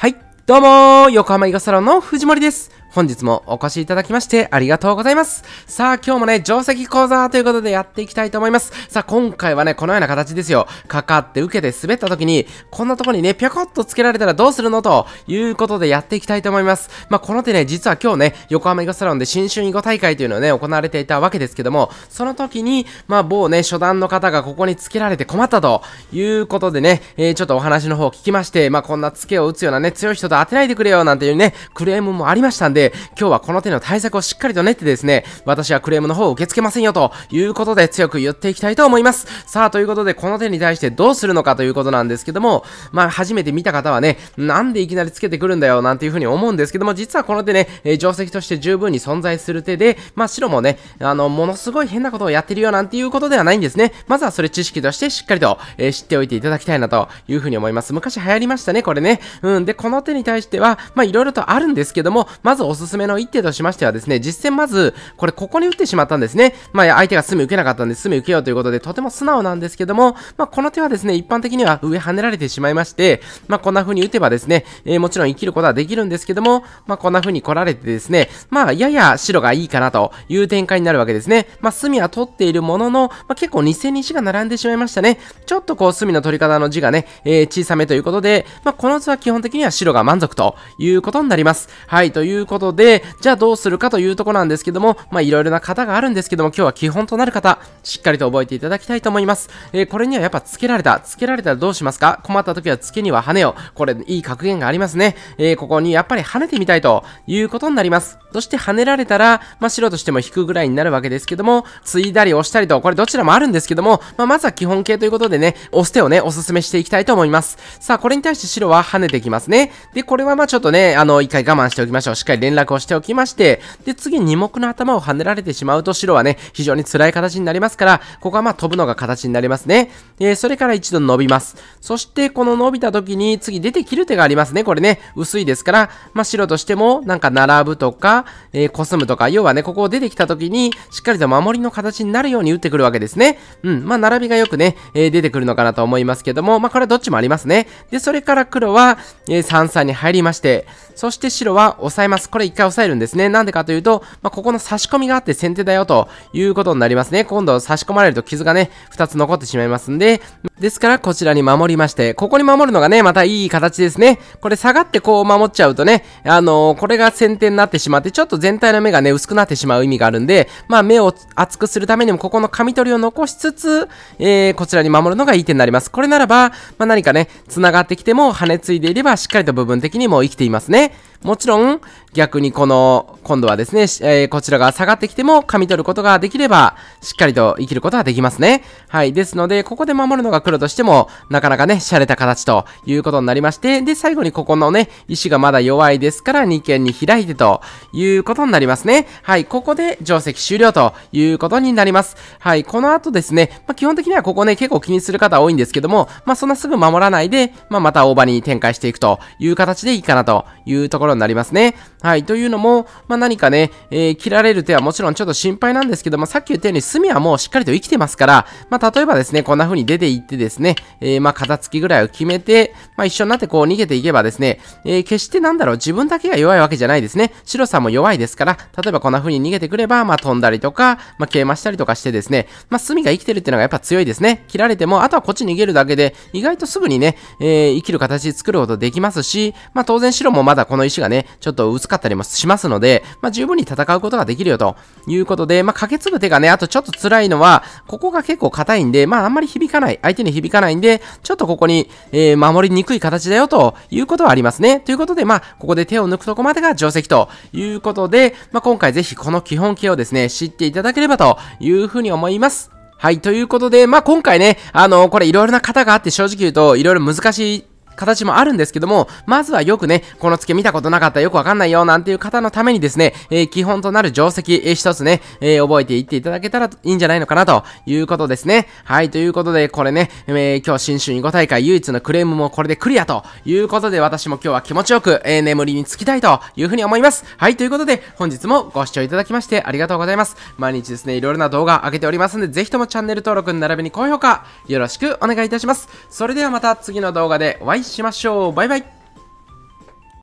はい、どうも横浜イガサロンの藤森です。本日もお越しいただきましてありがとうございます。さあ、今日もね、定石講座ということでやっていきたいと思います。さあ、今回はね、このような形ですよ。かかって受けて滑った時に、こんなとこにね、ぴょこっとつけられたらどうするのということでやっていきたいと思います。まあ、この手ね、実は今日ね、横浜囲碁サロンで新春囲碁大会というのをね、行われていたわけですけども、その時に、まあ、某ね、初段の方がここにつけられて困ったということでね、えー、ちょっとお話の方を聞きまして、まあ、こんなつけを打つようなね、強い人と当てないでくれよなんていうね、クレームもありましたんで、で今日はこの手の対策をしっかりと練ってですね、私はクレームの方を受け付けませんよということで強く言っていきたいと思います。さあ、ということでこの手に対してどうするのかということなんですけども、まあ、初めて見た方はね、なんでいきなりつけてくるんだよなんていうふうに思うんですけども、実はこの手ね、えー、定石として十分に存在する手で、まあ、白もね、あの、ものすごい変なことをやってるよなんていうことではないんですね。まずはそれ知識としてしっかりと、えー、知っておいていただきたいなというふうに思います。昔流行りましたね、これね。うん。で、この手に対しては、まあ、いろいろとあるんですけども、まずおすすめの一手としましてはですね、実戦まず、これここに打ってしまったんですね。まあ相手が隅受けなかったんで隅受けようということで、とても素直なんですけども、まあこの手はですね、一般的には上跳ねられてしまいまして、まあこんな風に打てばですね、えー、もちろん生きることはできるんですけども、まあこんな風に来られてですね、まあやや白がいいかなという展開になるわけですね。まあ隅は取っているものの、まあ結構2戦に石が並んでしまいましたね。ちょっとこう隅の取り方の字がね、えー、小さめということで、まあこの図は基本的には白が満足ということになります。はい、ということことで、じゃあどうするかというとこなんですけども、まあいろいろな型があるんですけども、今日は基本となる方、しっかりと覚えていただきたいと思います。えー、これにはやっぱ付けられた。付けられたらどうしますか？困った時は付けには跳ねを。これ、いい格言がありますね。えー、ここにやっぱり跳ねてみたいということになります。そして跳ねられたら、まあ白としても引くぐらいになるわけですけども、継いだり押したりと、これどちらもあるんですけども、まあまずは基本形ということでね、押す手をね、おすすめしていきたいと思います。さあ、これに対して白は跳ねてきますね。で、これはまあちょっとね、あの、一回我慢しておきましょう。しっかり連絡をしておきまして、で、次2目の頭を跳ねられてしまうと白はね、非常に辛い形になりますから、ここはまあ飛ぶのが形になりますね。えー、それから一度伸びます。そしてこの伸びた時に次出て切る手がありますね。これね、薄いですから、まあ白としてもなんか並ぶとか、えー、コスむとか、要はね、ここを出てきた時にしっかりと守りの形になるように打ってくるわけですね。うん、まあ並びがよくね、えー、出てくるのかなと思いますけども、まあこれはどっちもありますね。で、それから黒は、えー、三々に入りまして、そして白は押さえます。これ一回押さえるんですね。なんでかというと、まあ、ここの差し込みがあって先手だよということになりますね。今度差し込まれると傷がね、2つ残ってしまいますんで、ですからこちらに守りまして、ここに守るのがね、またいい形ですね。これ下がってこう守っちゃうとね、あのー、これが先手になってしまって、ちょっと全体の目がね、薄くなってしまう意味があるんで、まあ目を厚くするためにもここの紙取りを残しつつ、えー、こちらに守るのがいい手になります。これならば、まあ何かね、繋がってきても跳ねついでいればしっかりと部分的にも生きていますね。もちろん、逆にこの、今度はですね、えー、こちらが下がってきても、噛み取ることができれば、しっかりと生きることができますね。はい。ですので、ここで守るのが黒としても、なかなかね、洒落た形ということになりまして、で、最後にここのね、石がまだ弱いですから、2軒に開いてということになりますね。はい。ここで定石終了ということになります。はい。この後ですね、まあ、基本的にはここね、結構気にする方多いんですけども、まあ、そんなすぐ守らないで、まあ、また大場に展開していくという形でいいかなというところになりますね。はい。というのも、まあ、何かね、えー、切られる手はもちろんちょっと心配なんですけども、さっき言ったように隅はもうしっかりと生きてますから、まあ、例えばですね、こんな風に出ていってですね、えー、まあ、片付きぐらいを決めて、まあ、一緒になってこう逃げていけばですね、えー、決してなんだろう、自分だけが弱いわけじゃないですね。白さも弱いですから、例えばこんな風に逃げてくれば、まあ、飛んだりとか、まあ、桂馬したりとかしてですね、まあ、隅が生きてるっていうのがやっぱ強いですね。切られても、あとはこっち逃げるだけで、意外とすぐにね、えー、生きる形作ることできますし、まあ、当然白もまだだこの石がね、ちょっと薄かったりもしますので、まあ、十分に戦うことができるよということで、まあ、駆け継ぐ手がね、あとちょっと辛いのは、ここが結構硬いんで、まあ、あんまり響かない、相手に響かないんで、ちょっとここに、えー、守りにくい形だよということはありますね。ということで、まあ、ここで手を抜くとこまでが定石ということで、まあ、今回ぜひこの基本形をですね、知っていただければというふうに思います。はい、ということで、まあ、今回ね、あのー、これいろいろな型があって正直言うと、いろいろ難しい形もあるんですけども、まずはよくね、この付け見たことなかったよくわかんないよなんていう方のためにですね、えー、基本となる定石、えー、一つね、えー、覚えていっていただけたらいいんじゃないのかなということですね。はい、ということで、これね、え今日新春囲碁大会唯一のクレームもこれでクリアということで、私も今日は気持ちよく、え眠りにつきたいというふうに思います。はい、ということで、本日もご視聴いただきましてありがとうございます。毎日ですね、いろいろな動画上げておりますので、ぜひともチャンネル登録並びに高評価、よろしくお願いいたします。それではまた次の動画でお会いしましょう。バイバイ